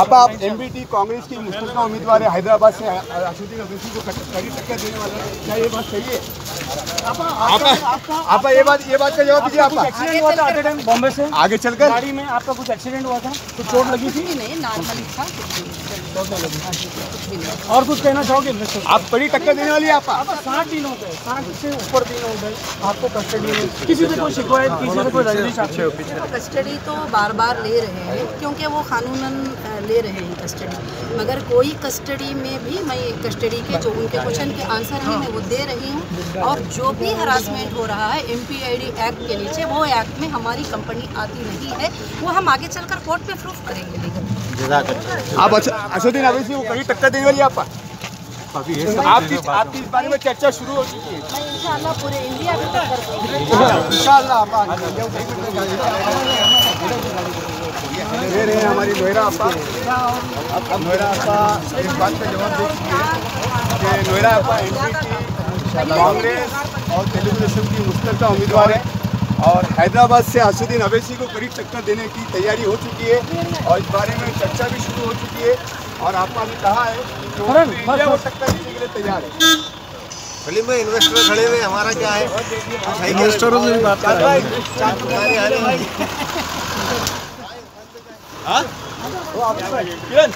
आप आप एमबीटी कांग्रेस की मुस्तक उम्मीदवार हैदराबाद से अशोक को कड़ी टक्कर देने वाले क्या ये बात सही है? आप ये बात ये बात का जवाब दीजिए आप एक्सीडेंट हुआ था टाइम बॉम्बे से? आगे चलकर? गाड़ी में आपका कुछ एक्सीडेंट हुआ था? कुछ चोट लगी थी? नहीं नॉर्मली था और कुछ कहना चाहोगे आप कड़ी टक्कर देने वाली है आप। आप साठ दिन हो गए साठ से ऊपर दिन हो गए आपको कस्टडी में किसी से कोई शिकायत किसी से कोई रंजिश आपकी कस्टडी तो बार बार ले रहे हैं क्योंकि वो कानूनन अ, ले रहे हैं कस्टडी मगर कोई कस्टडी में भी मैं कस्टडी के जो उनके क्वेश्चन के आंसर हैं मैं वो दे रही हूँ। और जो भी हरासमेंट हो रहा है एमपीआईडी एक्ट के नीचे। वो एक्ट में हमारी कंपनी आती नहीं है। वो हम आगे चलकर कोर्ट में प्रूफ करेंगे। आप अस- असुद्दीन अवैसी को कड़ी टक्कर देने वाली आप? आपकी आपकी इस बारे में चर्चा शुरू हो चुकी है? इंशाल्लाह पूरे इंडिया में टक्कर इंशाल्लाह दे रहे हैं हमारी नोएरा आपा। अब नोएरा आपा इस बात का जवाब दे चुकी है कि नोएरा आपा एनपीटी कांग्रेस और तेलुगु देशम की मुस्तका उम्मीदवार है। और हैदराबाद से असुद्दीन अवैसी को करीब टक्कर देने की तैयारी हो चुकी है और इस बारे में चर्चा भी शुरू हो चुकी है। और आपा ने कहा है कि वो इंडिया को टक्कर देने के लिए तैयार है। फ़िल्म में इन्वेस्टर खड़े हुए हमारा क्या है? इन्वेस्टरों से भी बात कर रहे हैं। हरे किरण?